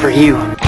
for you.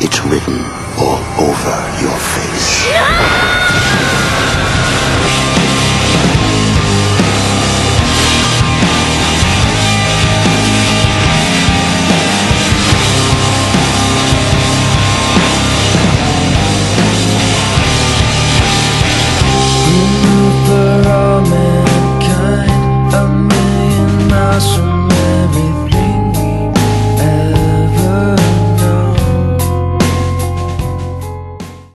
It's written all over your face.